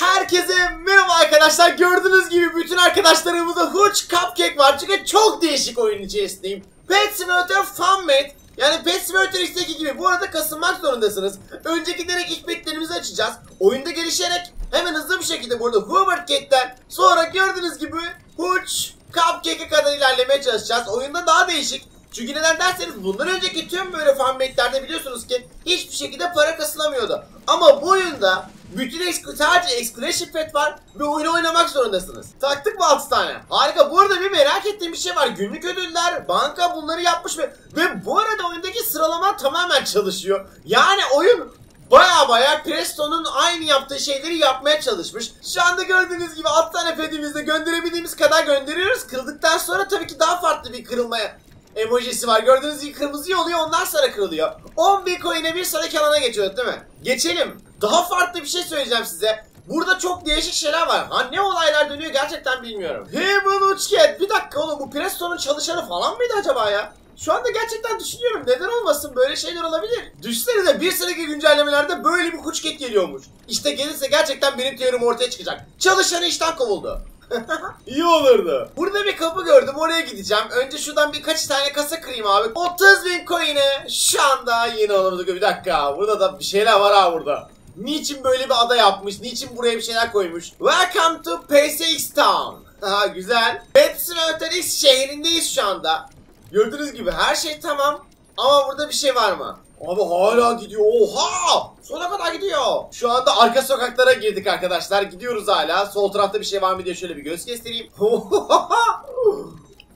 Herkese merhaba arkadaşlar. Gördüğünüz gibi bütün arkadaşlarımızda Hooch Cupcake var. Çünkü çok değişik oyun içerisindeyim. Pet Simulator Fun Made. Yani Pet Simulator X'teki gibi bu arada kasılmak zorundasınız. Önceki direkt ilk petlerimizi açacağız. Oyunda gelişerek hemen hızlı bir şekilde burada Hoover Cat'ten sonra gördüğünüz gibi Hooch Cupcake'e kadar ilerlemeye çalışacağız. Oyunda daha değişik. Çünkü neden derseniz bundan önceki tüm böyle fanmate'lerde biliyorsunuz ki hiçbir şekilde para kasılamıyordu. Ama bu oyunda bütün ex- sadece exclusive pet var ve oyunu oynamak zorundasınız. Taktık mı 6 tane? Harika. Bu arada bir merak ettiğim bir şey var. Günlük ödüller, banka bunları yapmış ve ve bu arada oyundaki sıralama tamamen çalışıyor. Yani oyun Baya baya Presto'nun aynı yaptığı şeyleri yapmaya çalışmış. Şu anda gördüğünüz gibi 6 tane pedimizde gönderebildiğimiz kadar gönderiyoruz. Kırıldıktan sonra tabii ki daha farklı bir kırılmaya emojisi var. Gördüğünüz gibi kırmızı oluyor ondan sonra kırılıyor. 10 bin coin'e bir sonraki alana geçiyor değil mi? Geçelim. Daha farklı bir şey söyleyeceğim size. Burada çok değişik şeyler var. Ha ne olaylar dönüyor gerçekten bilmiyorum. Heaven Uçket. Bir dakika oğlum bu Presto'nun çalışanı falan mıydı acaba ya? Şu anda gerçekten düşünüyorum neden olmasın böyle şeyler olabilir. Düşünsenize bir sonraki güncellemelerde böyle bir kuçket geliyormuş. İşte gelirse gerçekten benim teorim ortaya çıkacak. Çalışanı işten kovuldu. İyi olurdu. Burada bir kapı gördüm oraya gideceğim. Önce şuradan birkaç tane kasa kırayım abi. 30 bin coin'e şu anda yeni olurdu. Bir dakika burada da bir şeyler var ha burada. Niçin böyle bir ada yapmış? Niçin buraya bir şeyler koymuş? Welcome to PSX Town. Ha güzel. Pet Simulator X şehrindeyiz şu anda. Gördüğünüz gibi her şey tamam. Ama burada bir şey var mı? Abi hala gidiyor. Oha! Sona kadar gidiyor. Şu anda arka sokaklara girdik arkadaşlar. Gidiyoruz hala. Sol tarafta bir şey var mı diye şöyle bir göz kestireyim.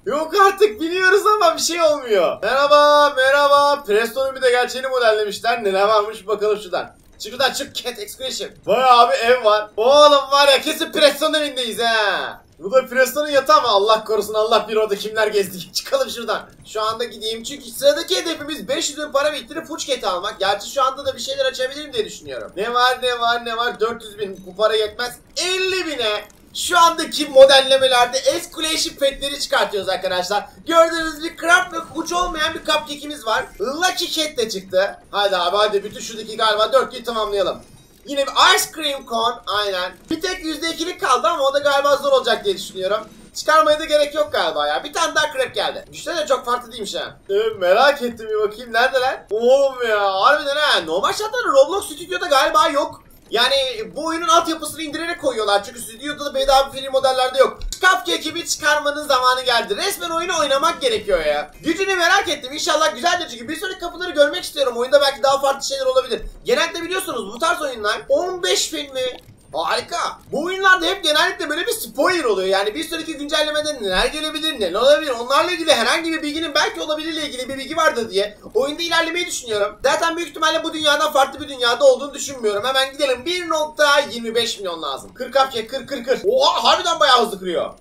Yok artık biliyoruz ama bir şey olmuyor. Merhaba, merhaba. Presto'nun bir de gerçeğini modellemişler. Neler varmış bakalım şuradan. Çık şuradan çık Cat Excursion. Vay abi ev var. Oğlum var ya kesin Presto'nun evindeyiz ha. Bu da Presto'nun yatağı mı? Allah korusun Allah bir orada kimler gezdi. Çıkalım şuradan. Şu anda gideyim çünkü sıradaki hedefimiz 500 bin para biriktirip Fuçket'i almak. Gerçi şu anda da bir şeyler açabilirim diye düşünüyorum. Ne var ne var ne var 400 bin bu para yetmez. 50 bine şu andaki modellemelerde Escalation petleri çıkartıyoruz arkadaşlar. Gördüğünüz bir craft ve uç olmayan bir cupcake'imiz var. Lucky Cat de çıktı. Hadi abi hadi bütün şuradaki galiba 4'lüyü tamamlayalım. Yine bir Ice Cream Cone aynen. Bir tek %2'lik kaldı ama o da galiba zor olacak diye düşünüyorum. Çıkarmaya da gerek yok galiba ya. Bir tane daha krep geldi. Güçleri de çok farklı değilmiş ha. Ee, merak ettim bir bakayım neredeler? Oğlum ya harbiden ha. Normal şartlarda Roblox Studio'da galiba yok. Yani bu oyunun altyapısını indirerek koyuyorlar. Çünkü stüdyoda da bedava film modellerde yok. Cupcake ekibi çıkarmanın zamanı geldi. Resmen oyunu oynamak gerekiyor ya. Gücünü merak ettim. İnşallah güzeldir çünkü bir sonraki kapıları görmek istiyorum. Oyunda belki daha farklı şeyler olabilir. Genellikle biliyorsunuz bu tarz oyunlar 15 filmi Harika. Bu oyunlarda hep genellikle böyle bir spoiler oluyor. Yani bir sonraki güncellemede neler gelebilir, neler olabilir. Onlarla ilgili herhangi bir bilginin belki olabilirle ilgili bir bilgi vardır diye oyunda ilerlemeyi düşünüyorum. Zaten büyük ihtimalle bu dünyadan farklı bir dünyada olduğunu düşünmüyorum. Hemen gidelim. 1.25 milyon lazım. 40 kapke 40 40 40. Oha harbiden bayağı hızlı kırıyor.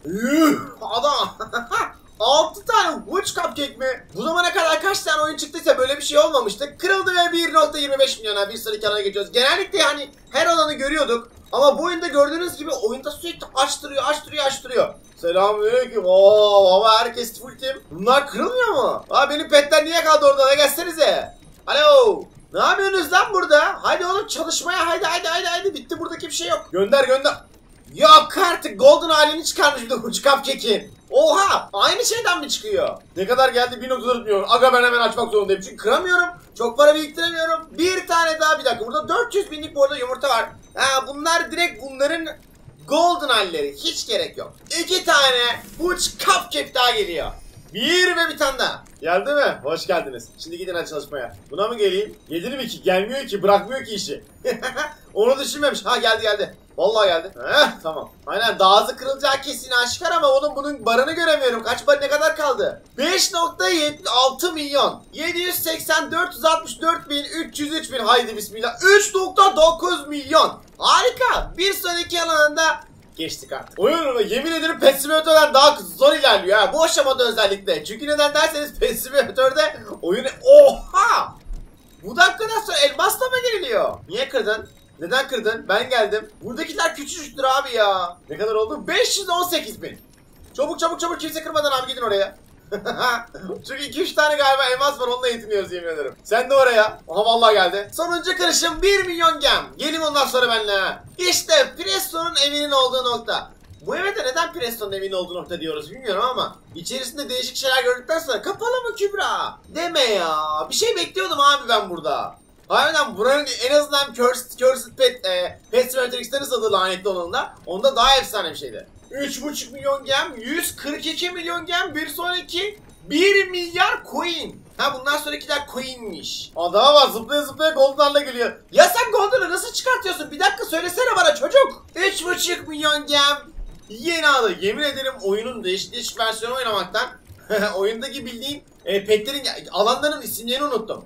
Adam. 6 tane Witch Cupcake mi? Bu zamana kadar kaç tane oyun çıktıysa böyle bir şey olmamıştı. Kırıldı ve 1.25 milyona bir sonraki alana geçiyoruz. Genellikle hani her alanı görüyorduk. Ama bu oyunda gördüğünüz gibi oyunda sürekli açtırıyor, açtırıyor, açtırıyor. Selamünaleyküm. Oo baba herkes full team. Bunlar kırılmıyor mu? Aa benim petler niye kaldı orada? Ne gelsenize. Alo. Ne yapıyorsunuz lan burada? Haydi oğlum çalışmaya haydi haydi haydi haydi. Bitti buradaki bir şey yok. Gönder gönder. Yok artık golden halini çıkarmış bir de Hooch Cupcake'in. Oha! Aynı şeyden mi çıkıyor? Ne kadar geldi 1.4 milyon. Aga ben hemen açmak zorundayım. Çünkü kıramıyorum. Çok para biriktiremiyorum. Bir tane daha bir dakika. Burada 400 binlik bu arada yumurta var. Ha, bunlar direkt bunların golden halleri. Hiç gerek yok. İki tane Hooch Cupcake daha geliyor. Bir ve bir tane daha. Geldi mi? Hoş geldiniz. Şimdi gidin hadi çalışmaya. Buna mı geleyim? Gelir mi ki? Gelmiyor ki. Bırakmıyor ki işi. Onu düşünmemiş. Ha geldi geldi. Vallahi geldi. Heh tamam. Aynen daha hızlı kırılacağı kesin aşikar ama oğlum bunun barını göremiyorum. Kaç bar ne kadar kaldı? 5.76 milyon. 780 464 bin 303 bin. Haydi bismillah. 3.9 milyon. Harika. Bir sonraki alanında geçtik artık. Oyun yemin ederim Pet daha zor ilerliyor ha. Bu aşamada özellikle. Çünkü neden derseniz Pet Simulator'da oyunu... Oha! Bu dakikadan sonra elmasla mı giriliyor? Niye kırdın? Neden kırdın? Ben geldim. Buradakiler küçücüktür abi ya. Ne kadar oldu? 518 bin. Çabuk çabuk çabuk kimse kırmadan abi gidin oraya. Çünkü 2-3 tane galiba elmas var onunla yetiniyoruz yemin ederim. Sen de oraya. Aha vallahi geldi. Sonuncu karışım 1 milyon gem. Gelin ondan sonra benimle. İşte Presto'nun evinin olduğu nokta. Bu eve de neden Preston'un evinin olduğu nokta diyoruz bilmiyorum ama içerisinde değişik şeyler gördükten sonra kapalı mı Kübra? Deme ya. Bir şey bekliyordum abi ben burada. Harbiden buranın en azından Cursed, Cursed Pet, e, Pet Simulator adı lanetli olanında onda daha efsane bir şeydi. 3.5 milyon gem, 142 milyon gem, bir sonraki 1 milyar coin. Ha bundan sonrakiler coinmiş. Adama bak zıplaya zıplaya golden'la geliyor. Ya sen golden'ı nasıl çıkartıyorsun? Bir dakika söylesene bana çocuk. 3.5 milyon gem. Yeni adı. Yemin ederim oyunun değişik değişik versiyonu oynamaktan oyundaki bildiğin e, petlerin alanların isimlerini unuttum.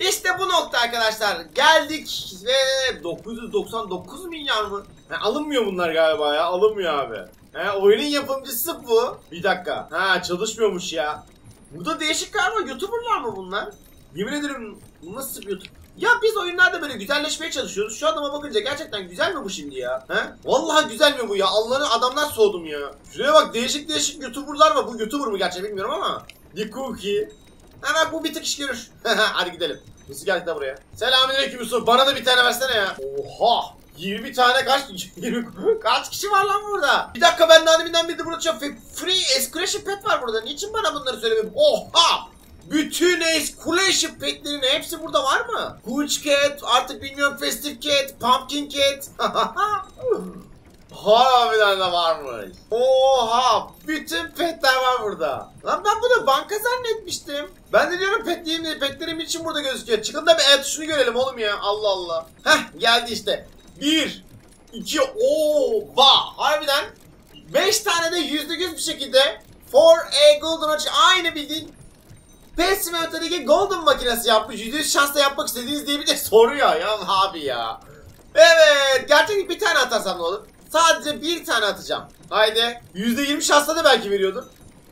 İşte bu nokta arkadaşlar. Geldik ve 999 milyar mı? Ha, alınmıyor bunlar galiba ya. Alınmıyor abi. He, oyunun yapımcısı bu. Bir dakika. Ha çalışmıyormuş ya. Burada değişik galiba YouTuber'lar mı bunlar? Yemin ederim nasıl bir YouTube? Ya biz oyunlarda böyle güzelleşmeye çalışıyoruz. Şu adama bakınca gerçekten güzel mi bu şimdi ya? He? Vallahi güzel mi bu ya? Allah'ını adamlar soğudum ya. Şuraya bak değişik değişik YouTuber'lar var. Bu YouTuber mı gerçi bilmiyorum ama. The Bak bu bir tık iş görür. Hadi gidelim. Nasıl geldik de buraya? Selamünaleyküm Yusuf. Bana da bir tane versene ya. Oha. 20 tane kaç 20 kaç kişi var lan burada? Bir dakika ben daha deminden beri burada çok free escalation pet var burada. Niçin bana bunları söylemedin? Oha! Bütün escalation petlerin hepsi burada var mı? Hooch Cat, artık bilmiyorum Festive Cat, Pumpkin Cat. Harbiden de varmış. Oha! Bütün petler var burada. Lan ben bunu banka zannetmiştim. Ben de diyorum petlerim, petlerim için burada gözüküyor. Çıkın da bir el tuşunu görelim oğlum ya. Allah Allah. Heh geldi işte. Bir, iki, oha! Harbiden 5 tane de yüzde yüz bir şekilde For a Golden Watch aynı bildiğin Pet Simulator'daki Golden makinesi yapmış. Yüzde yüz şansla yapmak istediğiniz diye bir de soruyor ya abi ya. Evet gerçekten bir tane atarsam ne olur? Sadece bir tane atacağım. Haydi. %20 şansla da belki veriyordur.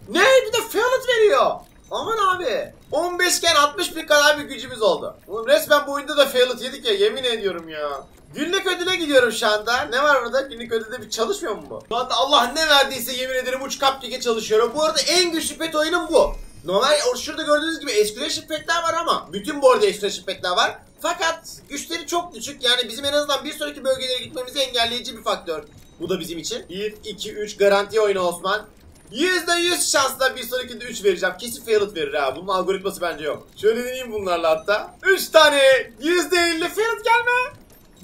Ne? Bir de Fearlet veriyor. Aman abi. 15 iken 60 bin kadar bir gücümüz oldu. Oğlum resmen bu oyunda da Fearlet yedik ya yemin ediyorum ya. Günlük ödüle gidiyorum şu anda. Ne var burada? Günlük ödülde bir çalışmıyor mu bu? Şu anda Allah ne verdiyse yemin ederim uç cupcake'e çalışıyorum. Bu arada en güçlü pet oyunum bu. Normal şurada gördüğünüz gibi Exclusion petler var ama bütün bu arada Exclusion petler var. Fakat güçleri çok düşük. Yani bizim en azından bir sonraki bölgelere gitmemizi engelleyici bir faktör. Bu da bizim için. 1, 2, 3 garanti oyna Osman. %100 şansla bir sonrakinde 3 vereceğim. Kesin Failed verir ha. Bunun algoritması bence yok. Şöyle deneyeyim bunlarla hatta. 3 tane %50 Failed gelme.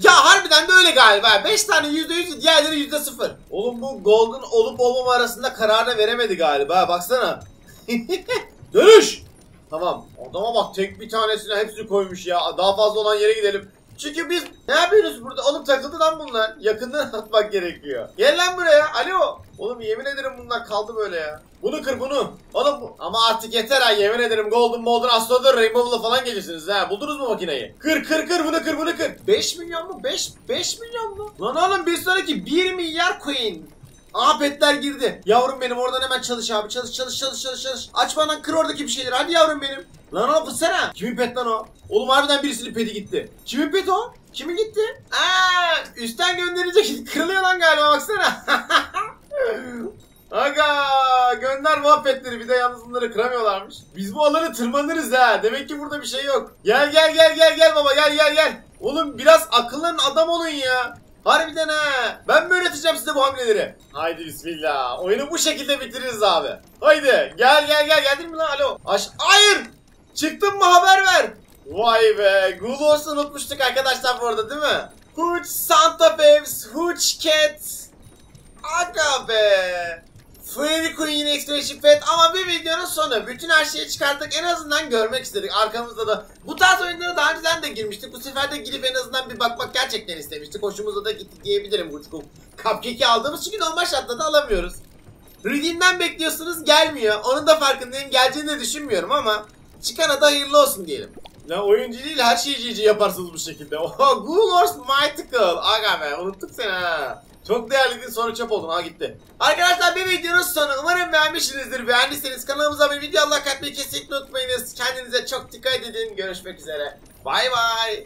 Ya harbiden de öyle galiba. 5 tane %100 diğerleri %0. Oğlum bu Golden olup olmama arasında kararını veremedi galiba. Baksana. Dönüş. Tamam. Adama bak tek bir tanesine hepsini koymuş ya. Daha fazla olan yere gidelim. Çünkü biz ne yapıyoruz burada? Oğlum takıldı lan bunlar. Yakından atmak gerekiyor. Gel lan buraya. Alo. Oğlum yemin ederim bunlar kaldı böyle ya. Bunu kır bunu. Oğlum bu. Ama artık yeter ha yemin ederim. Golden Molden Astro'da Rainbow'la falan gelirsiniz ha. Buldunuz mu makineyi? Kır kır kır bunu kır bunu kır. 5 milyon mu? 5 5 milyon mu? Lan oğlum bir sonraki 1 milyar coin. Petler girdi. Yavrum benim oradan hemen çalış abi. Çalış çalış çalış çalış çalış. Aç bana kır oradaki bir şeyleri. Hadi yavrum benim. Lan o fırsana. Kimin pet lan o? Oğlum harbiden birisinin peti gitti. Kimin pet o? Kimin gitti? Aa, üstten gönderilecek. Kırılıyor lan galiba baksana. Aga gönder muhabbetleri bir de yalnız bunları kıramıyorlarmış. Biz bu alanı tırmanırız ha. Demek ki burada bir şey yok. Gel gel gel gel gel baba gel gel gel. Oğlum biraz akıllan adam olun ya. Harbiden ha. Ben mi öğreteceğim size bu hamleleri? Haydi bismillah. Oyunu bu şekilde bitiririz abi. Haydi gel gel gel geldin mi lan alo? Aş Hayır. Çıktın mı haber ver. Vay be. Gulors'u unutmuştuk arkadaşlar bu arada değil mi? Hooch Santa Babes, Hooch Cat. Aga be. Freddy Queen Exploration Pet ama bir videonun sonu. Bütün her şeyi çıkarttık. En azından görmek istedik. Arkamızda da. Bu tarz oyunlara daha önceden de girmiştik. Bu sefer de girip en azından bir bakmak gerçekten istemiştik. Hoşumuza da gitti diyebilirim bu çukur. Cupcake'i aldığımız çünkü normal şartlarda alamıyoruz. Redeem'den bekliyorsunuz gelmiyor. Onun da farkındayım. Geleceğini de düşünmüyorum ama çıkana da hayırlı olsun diyelim. Ya oyuncu değil her şeyi GG yaparsınız bu şekilde. Oha Ghoul Horse Mythical. Aga be unuttuk seni ha. Çok değerli sonra çöp oldun ha gitti. Arkadaşlar bir videonun sonu. Umarım beğenmişsinizdir. Beğendiyseniz kanalımıza bir video like atmayı kesinlikle unutmayınız. Kendinize çok dikkat edin. Görüşmek üzere. Bay bay.